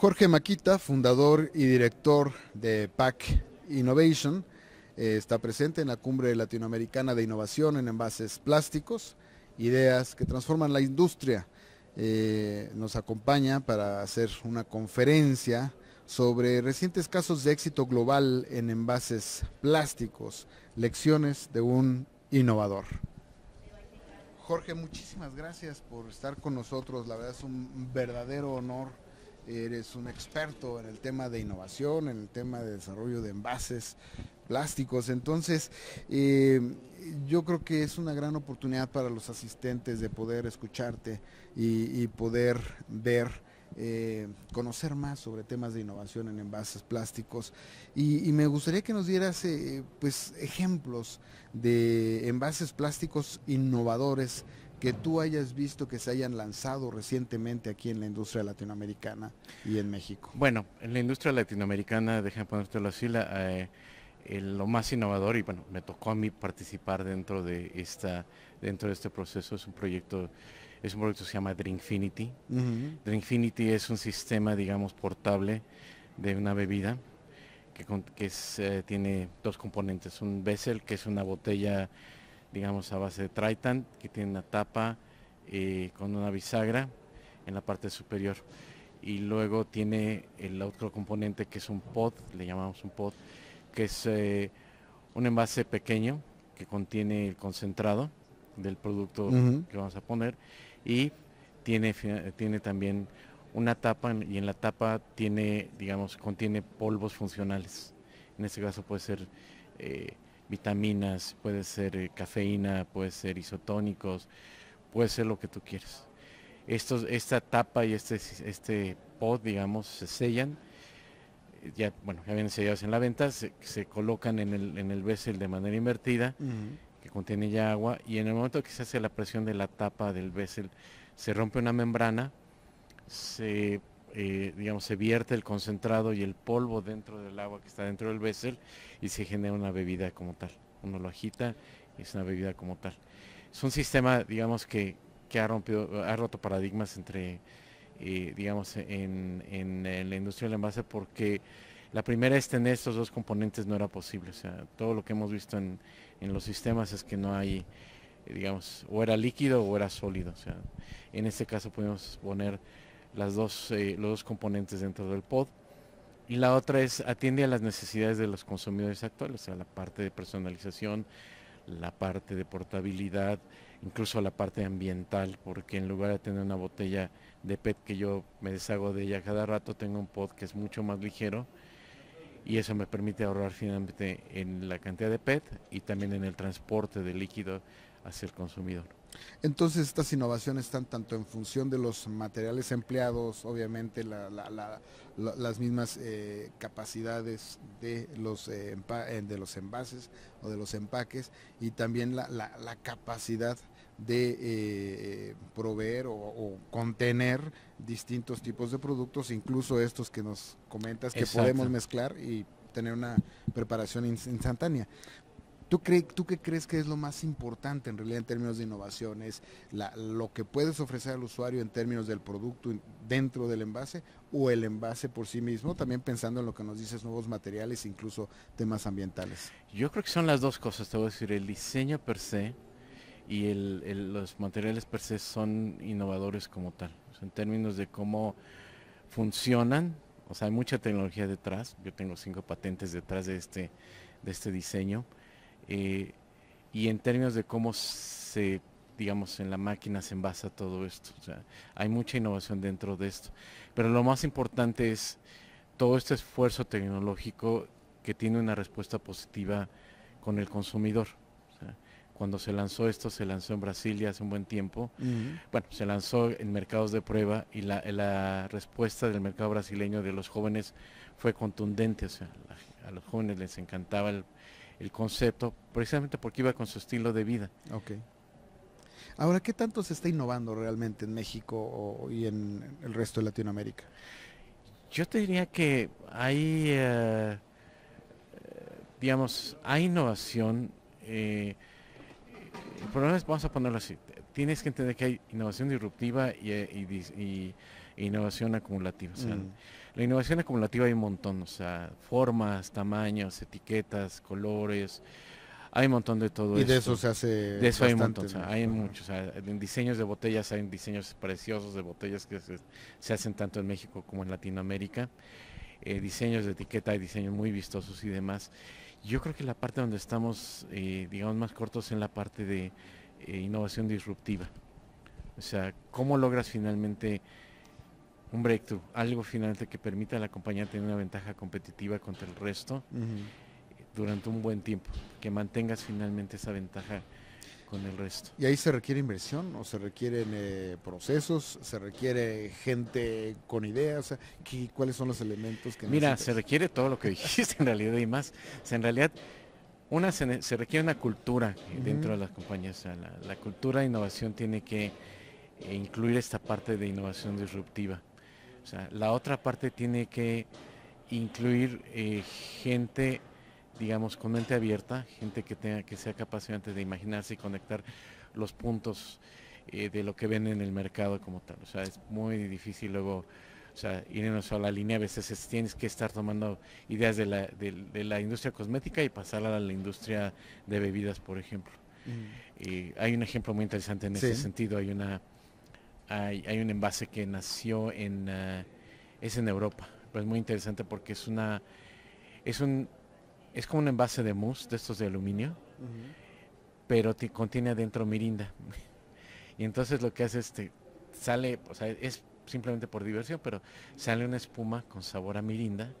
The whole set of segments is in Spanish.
Jorge Maquita, fundador y director de PAC Innovation, eh, está presente en la Cumbre Latinoamericana de Innovación en Envases Plásticos, ideas que transforman la industria. Eh, nos acompaña para hacer una conferencia sobre recientes casos de éxito global en envases plásticos, lecciones de un innovador. Jorge, muchísimas gracias por estar con nosotros. La verdad es un verdadero honor eres un experto en el tema de innovación, en el tema de desarrollo de envases plásticos. Entonces, eh, yo creo que es una gran oportunidad para los asistentes de poder escucharte y, poder ver, eh, conocer más sobre temas de innovación en envases plásticos. Y, me gustaría que nos dieras eh, pues, ejemplos de envases plásticos innovadores que tú hayas visto que se hayan lanzado recientemente aquí en la industria latinoamericana y en México? Bueno, en la industria latinoamericana, déjame ponértelo así, eh, lo más innovador, y bueno, me tocó a mí participar dentro de, esta, dentro de este proceso, es un proyecto es un proyecto que se llama Drinkfinity. Drinkfinity es un sistema, digamos, portable de una bebida que, que eh, tiene dos componentes. Un vessel, que es una botella digamos a base de Tritan, que tiene una tapa eh, con una bisagra en la parte superior. Y luego tiene el otro componente que es un pod, le llamamos un pod, que es eh, un envase pequeño que contiene el concentrado del producto que vamos a poner y tiene, tiene también una tapa y en la tapa tiene, digamos, contiene polvos funcionales. En este caso puede ser eh, vitaminas, puede ser eh, cafeína, puede ser isotónicos, puede ser lo que tú quieras. Estos, esta tapa y este, este pod, digamos, se sellan, ya, bueno, ya vienen sellados en la venta, se, colocan en el, en el vessel de manera invertida, que contiene ya agua, y en el momento que se hace la presión de la tapa del vessel, se rompe una membrana, se eh, digamos, se vierte el concentrado y el polvo dentro del agua que está dentro del vessel y se genera una bebida como tal. Uno lo agita y es una bebida como tal. Es un sistema, digamos, que, ha, rompido, ha roto paradigmas entre, eh, digamos, en, la industria del envase porque la primera es tener estos dos componentes no era posible. O sea, todo lo que hemos visto en, en los sistemas es que no hay, digamos, o era líquido o era sólido. O sea, en este caso podemos poner las dos, eh, los dos componentes dentro del pod. Y la otra es atiende a las necesidades de los consumidores actuales, o sea, la parte de personalización, la parte de portabilidad, incluso la parte ambiental, porque en lugar de tener una botella de PET que yo me deshago de ella cada rato, tengo un pod que es mucho más ligero y eso me permite ahorrar finalmente en la cantidad de PET y también en el transporte de líquido hacia el consumidor. Entonces estas innovaciones están tanto en función de los materiales empleados, obviamente las mismas eh, capacidades de los, eh, eh, de los envases o de los empaques y también la, capacidad de proveer o, contener distintos tipos de productos, incluso estos que nos comentas que podemos mezclar y tener una preparación instantánea. ¿Tú, ¿Tú qué crees que es lo más importante en realidad en términos de innovación? ¿Es lo que puedes ofrecer al usuario en términos del producto dentro del envase o el envase por sí mismo? También pensando en lo que nos dices, nuevos materiales, incluso temas ambientales. Yo creo que son las dos cosas, te voy a decir, el diseño per se y los materiales per se son innovadores como tal, en términos de cómo funcionan, o sea, hay mucha tecnología detrás, yo tengo cinco patentes detrás de este, de este diseño eh, y en términos de cómo se, digamos, en la máquina se envasa todo esto. O sea, hay mucha innovación dentro de esto. Pero lo más importante es todo este esfuerzo tecnológico que tiene una respuesta positiva con el consumidor. cuando se lanzó esto, se lanzó en Brasil hace un buen tiempo. Bueno, se lanzó en mercados de prueba y la, la, respuesta del mercado brasileño de los jóvenes fue contundente. O sea, a los jóvenes les encantaba el, el concepto, precisamente porque iba con su estilo de vida. Ok. Ahora, ¿qué tanto se está innovando realmente en México y en el resto de Latinoamérica? Yo te diría que hay, eh, digamos, hay innovación. Eh, el problema es, vamos a ponerlo así, tienes que entender que hay innovación disruptiva y, innovación acumulativa. Mm. La innovación acumulativa hay un montón, o sea, formas, tamaños, etiquetas, colores, hay un montón de todo y de eso se hace de eso hay un montón hay muchos en diseños de botellas hay diseños preciosos de botellas que se, hacen tanto en México como en Latinoamérica eh, diseños de etiqueta hay diseños muy vistosos y demás yo creo que la parte donde estamos eh, digamos más cortos en la parte de eh, innovación disruptiva. O sea cómo logras finalmente un breakthrough algo finalmente que permita a la compañía tener una ventaja competitiva contra el resto durante un buen tiempo, que mantengas finalmente esa ventaja con el resto. ¿Y ahí se requiere inversión o se requieren eh, procesos, se requiere gente con ideas? ¿Cuáles son los elementos que Mira, se requiere todo lo que dijiste en realidad y más. en realidad, una se, requiere una cultura dentro de las compañías. la, cultura de innovación tiene que eh, incluir esta parte de innovación disruptiva. O sea, la otra parte tiene que incluir eh, gente digamos, con mente abierta, gente que tenga, que sea capaz de imaginarse y conectar los puntos eh, de lo que ven en el mercado como tal. O sea, es muy difícil luego, o sea, ir en una sola línea. A veces tienes que estar tomando ideas de la, de, la industria cosmética y pasarla a la industria de bebidas, por ejemplo. y hay un ejemplo muy interesante en ese sentido. Hay una hay, hay, un envase que nació en uh, es en Europa, pero es muy interesante porque es una es un es como un envase de mousse de estos de aluminio, pero te contiene adentro mirinda. y entonces lo que hace es que sale, o sea, es simplemente por diversión, pero sale una espuma con sabor a mirinda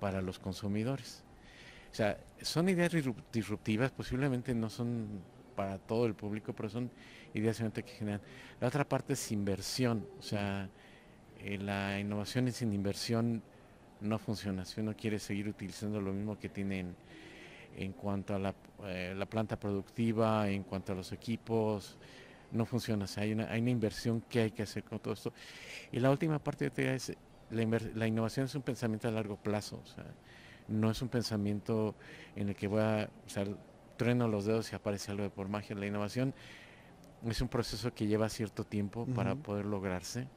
para los consumidores. O sea, son ideas disruptivas, posiblemente no son para todo el público, pero son ideas que generan. La otra parte es inversión, o sea, eh, la innovación es sin inversión no funciona. Si uno quiere seguir utilizando lo mismo que tienen en cuanto a eh, la, planta productiva, en cuanto a los equipos, no funciona. hay, una, hay una inversión que hay que hacer con todo esto. Y la última parte de es, la, la innovación es un pensamiento a largo plazo. no es un pensamiento en el que voy a, o sea, trueno los dedos y aparece algo de por magia. La innovación es un proceso que lleva cierto tiempo para poder lograrse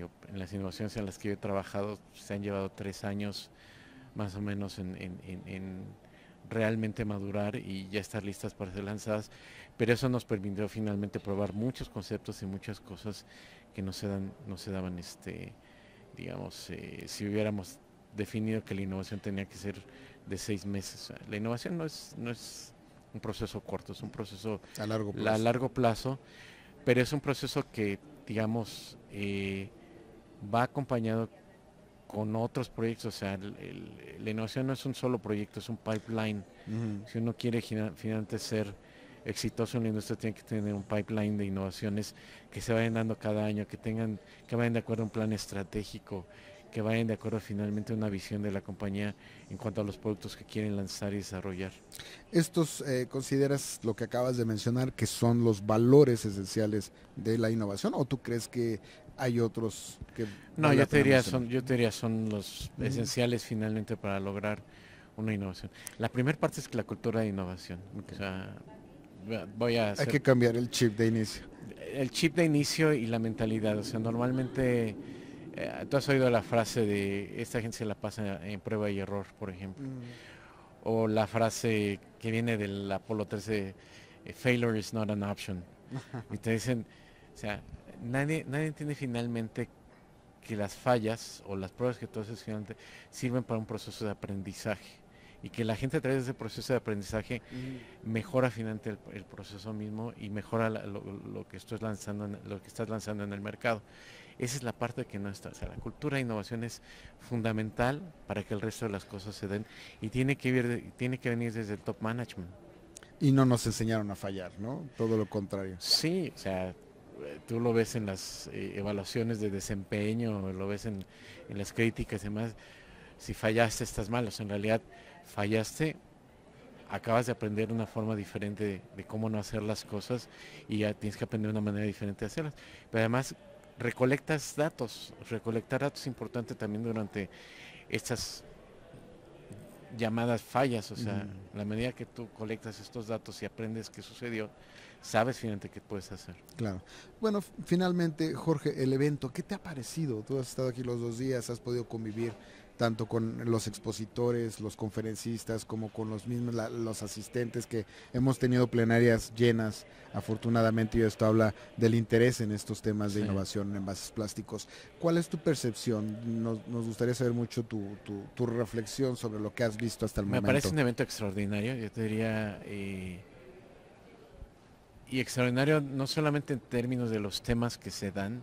en las innovaciones en las que yo he trabajado se han llevado tres años más o menos en, realmente madurar y ya estar listas para ser lanzadas, pero eso nos permitió finalmente probar muchos conceptos y muchas cosas que no se dan, no se daban, este, digamos, eh, si hubiéramos definido que la innovación tenía que ser de seis meses. La innovación no es, no es un proceso corto, es un proceso a largo plazo, a largo plazo pero es un proceso que, digamos, eh, va acompañado con otros proyectos, o sea, la innovación no es un solo proyecto, es un pipeline. Si uno quiere finalmente ser exitoso en la industria, tiene que tener un pipeline de innovaciones que se vayan dando cada año, que tengan, que vayan de acuerdo a un plan estratégico, que vayan de acuerdo finalmente a una visión de la compañía en cuanto a los productos que quieren lanzar y desarrollar. ¿Estos eh, consideras lo que acabas de mencionar que son los valores esenciales de la innovación o tú crees que hay otros que... No, yo te, diría, son, yo te diría son los esenciales finalmente para lograr una innovación. La primera parte es que la cultura de innovación. O sea, voy a Hay que cambiar el chip de inicio. El chip de inicio y la mentalidad. O sea, normalmente... Eh, tú has oído la frase de esta gente se la pasa en prueba y error, por ejemplo. O la frase que viene del Apolo 13, eh, failure is not an option. y te dicen, o sea, nadie, nadie entiende finalmente que las fallas o las pruebas que tú haces finalmente sirven para un proceso de aprendizaje y que la gente a través de ese proceso de aprendizaje mejora finalmente el, proceso mismo y mejora lo, que estás lanzando en, lo que estás lanzando en el mercado. Esa es la parte que no está. O sea, la cultura de innovación es fundamental para que el resto de las cosas se den y tiene que, tiene que venir desde el top management. Y no nos enseñaron a fallar, ¿no? Todo lo contrario. Sí, o sea, tú lo ves en las eh, evaluaciones de desempeño, lo ves en, las críticas y demás, si fallaste estás mal, o sea, en realidad fallaste, acabas de aprender una forma diferente de, cómo no hacer las cosas y ya tienes que aprender una manera diferente de hacerlas. Pero además recolectas datos, recolectar datos es importante también durante estas llamadas fallas, o sea, la medida que tú colectas estos datos y aprendes qué sucedió, sabes finalmente qué puedes hacer. Claro. Bueno, finalmente, Jorge, el evento, ¿qué te ha parecido? Tú has estado aquí los dos días, has podido convivir tanto con los expositores, los conferencistas, como con los mismos, los asistentes que hemos tenido plenarias llenas, afortunadamente, y esto habla del interés en estos temas de innovación en envases plásticos. ¿Cuál es tu percepción? Nos, gustaría saber mucho tu, tu, reflexión sobre lo que has visto hasta el momento. Me parece un evento extraordinario, yo te diría... Eh, y extraordinario no solamente en términos de los temas que se dan,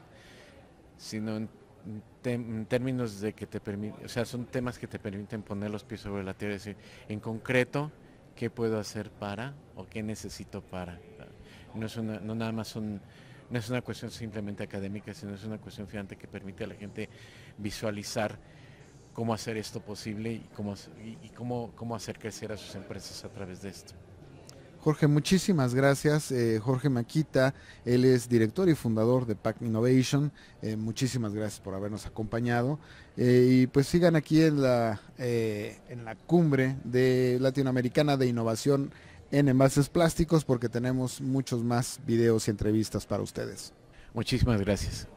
sino en en términos de que te permite, o sea, son temas que te permiten poner los pies sobre la tierra y decir, en concreto, ¿qué puedo hacer para o qué necesito para? No es una, no nada más son, no es una cuestión simplemente académica, sino es una cuestión fíjate que permite a la gente visualizar cómo hacer esto posible y cómo, y cómo, cómo hacer crecer a sus empresas a través de esto. Jorge, muchísimas gracias. Eh, Jorge Maquita, él es director y fundador de Pack Innovation. Eh, muchísimas gracias por habernos acompañado. Eh, y pues sigan aquí en la, en la cumbre de latinoamericana de innovación en envases plásticos porque tenemos muchos más videos y entrevistas para ustedes. Muchísimas gracias.